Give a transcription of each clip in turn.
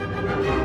Thank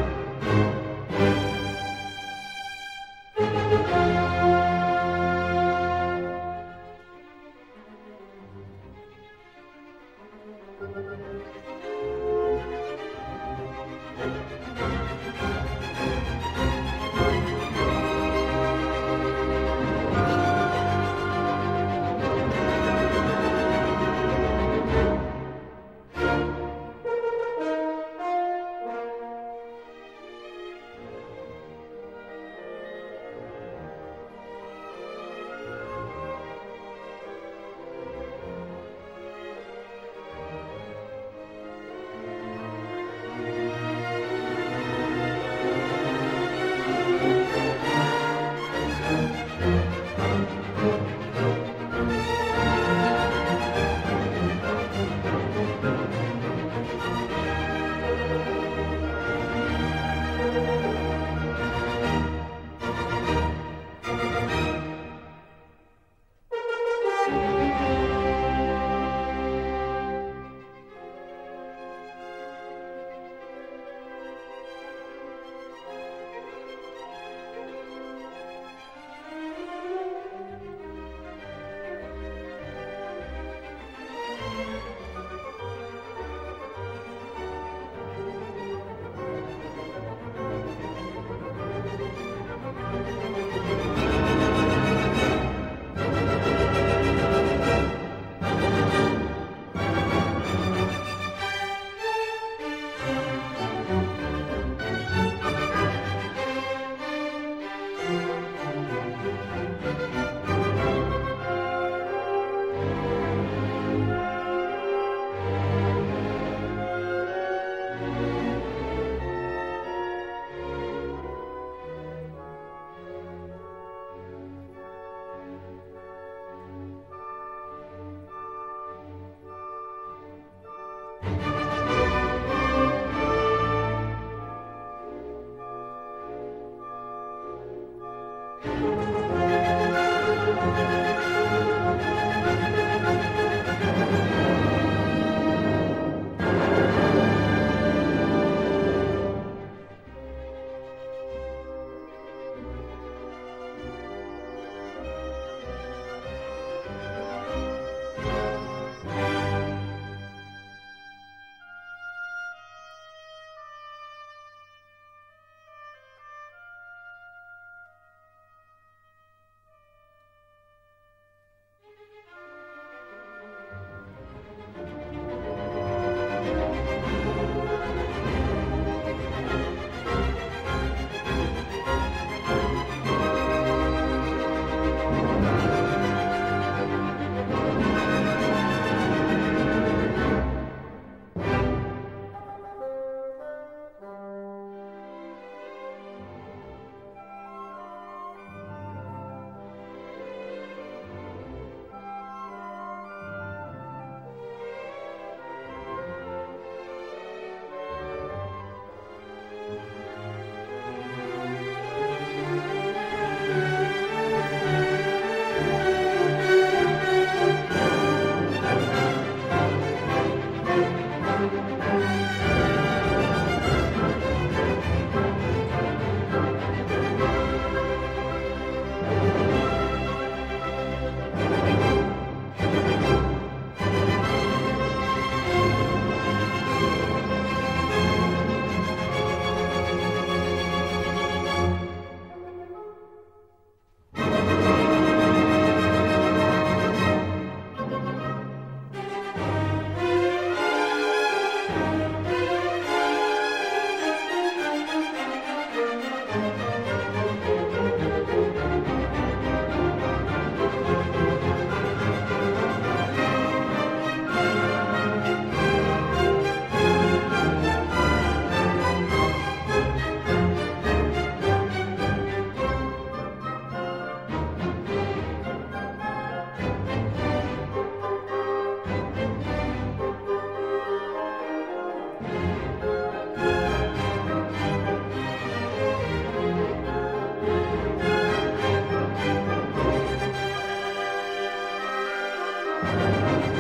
Música